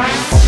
Bye.